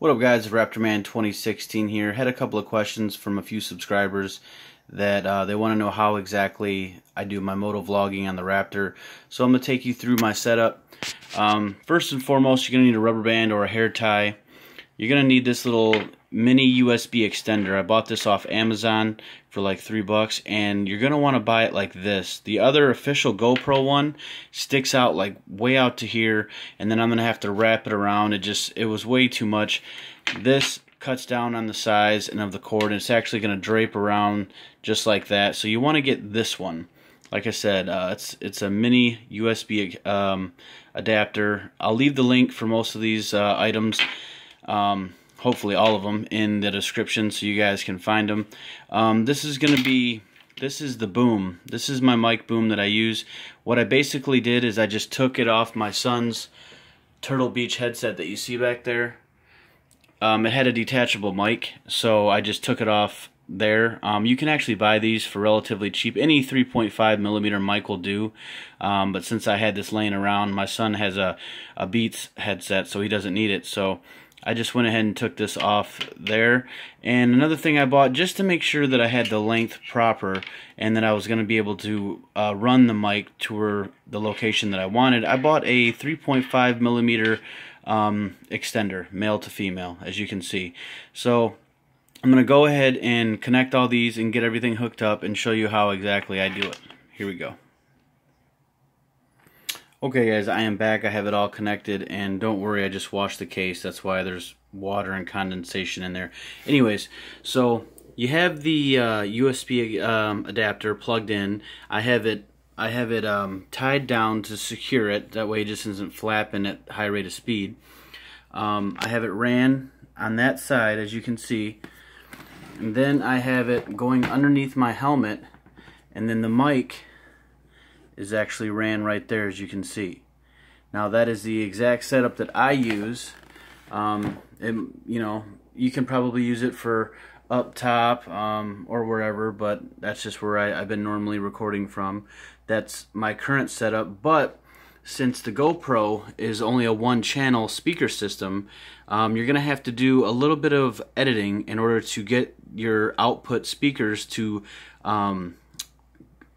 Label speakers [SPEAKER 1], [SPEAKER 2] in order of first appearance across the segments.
[SPEAKER 1] What up guys, Raptorman 2016 here. Had a couple of questions from a few subscribers that uh, they want to know how exactly I do my moto vlogging on the Raptor. So I'm going to take you through my setup. Um, first and foremost, you're going to need a rubber band or a hair tie. You're going to need this little mini USB extender. I bought this off Amazon for like three bucks and you're gonna want to buy it like this. The other official GoPro one sticks out like way out to here and then I'm gonna have to wrap it around. It just it was way too much. This cuts down on the size and of the cord and it's actually gonna drape around just like that. So you want to get this one. Like I said, uh, it's it's a mini USB um, adapter. I'll leave the link for most of these uh, items. Um, hopefully all of them in the description so you guys can find them. Um, this is going to be, this is the boom. This is my mic boom that I use. What I basically did is I just took it off my son's Turtle Beach headset that you see back there. Um, it had a detachable mic, so I just took it off there. Um, you can actually buy these for relatively cheap. Any 3.5 millimeter mic will do. Um, but since I had this laying around, my son has a, a Beats headset, so he doesn't need it. So I just went ahead and took this off there. And another thing I bought just to make sure that I had the length proper and that I was going to be able to uh, run the mic to the location that I wanted, I bought a 3.5 millimeter um, extender, male to female, as you can see. So I'm going to go ahead and connect all these and get everything hooked up and show you how exactly I do it. Here we go. Okay guys, I am back. I have it all connected and don't worry, I just washed the case. That's why there's water and condensation in there. Anyways, so you have the uh, USB um, adapter plugged in. I have it I have it um, tied down to secure it. That way it just isn't flapping at high rate of speed. Um, I have it ran on that side as you can see. And then I have it going underneath my helmet and then the mic is actually ran right there as you can see. Now that is the exact setup that I use. Um, it, you know, you can probably use it for up top um, or wherever, but that's just where I, I've been normally recording from. That's my current setup, but since the GoPro is only a one channel speaker system, um, you're going to have to do a little bit of editing in order to get your output speakers to um,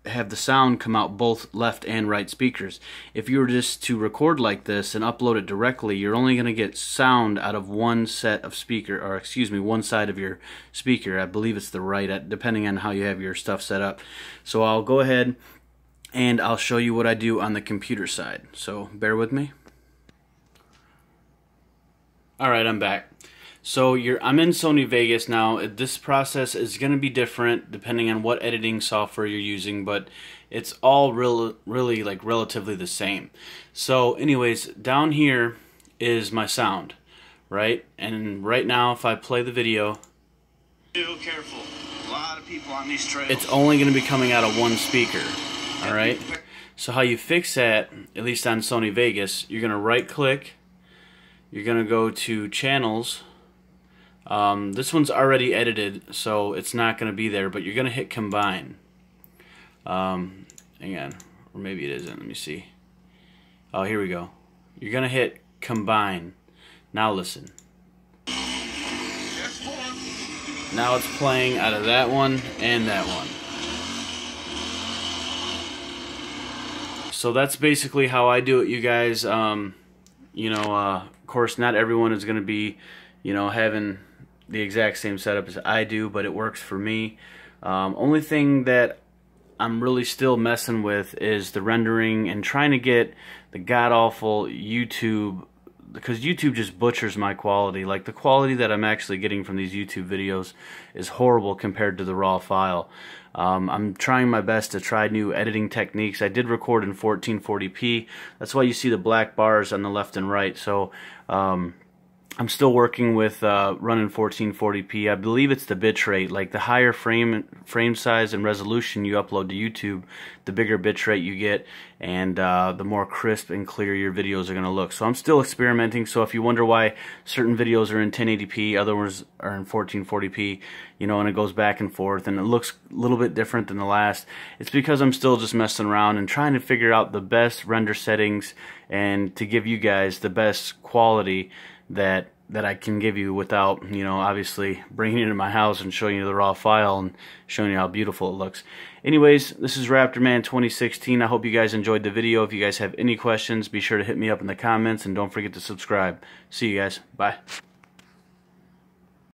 [SPEAKER 1] have the sound come out both left and right speakers. If you were just to record like this and upload it directly, you're only going to get sound out of one set of speaker, or excuse me, one side of your speaker. I believe it's the right, depending on how you have your stuff set up. So I'll go ahead and I'll show you what I do on the computer side. So bear with me. Alright, I'm back. So you're, I'm in Sony Vegas now. Uh, this process is going to be different depending on what editing software you're using, but it's all real, really like relatively the same. So anyways, down here is my sound, right? And right now, if I play the video,
[SPEAKER 2] careful. A lot of people on these trails.
[SPEAKER 1] It's only going to be coming out of one speaker, all right? So how you fix that, at least on Sony Vegas, you're going to right click, you're going to go to channels, um, this one's already edited, so it's not going to be there, but you're going to hit combine. Um, hang on, or maybe it isn't. Let me see. Oh, here we go. You're going to hit combine. Now listen. Now it's playing out of that one and that one. So that's basically how I do it, you guys. Um, you know, uh, of course, not everyone is going to be, you know, having the exact same setup as I do, but it works for me. Um, only thing that I'm really still messing with is the rendering and trying to get the god-awful YouTube because YouTube just butchers my quality. Like the quality that I'm actually getting from these YouTube videos is horrible compared to the raw file. Um, I'm trying my best to try new editing techniques. I did record in 1440p. That's why you see the black bars on the left and right. So um, I'm still working with uh, running 1440p. I believe it's the bitrate. Like the higher frame frame size and resolution you upload to YouTube, the bigger bitrate you get, and uh, the more crisp and clear your videos are going to look. So I'm still experimenting. So if you wonder why certain videos are in 1080p, others are in 1440p, you know, and it goes back and forth, and it looks a little bit different than the last, it's because I'm still just messing around and trying to figure out the best render settings and to give you guys the best quality that that I can give you without, you know, obviously bringing it to my house and showing you the raw file and showing you how beautiful it looks. Anyways, this is Raptorman 2016. I hope you guys enjoyed the video. If you guys have any questions, be sure to hit me up in the comments and don't forget to subscribe. See you guys. Bye.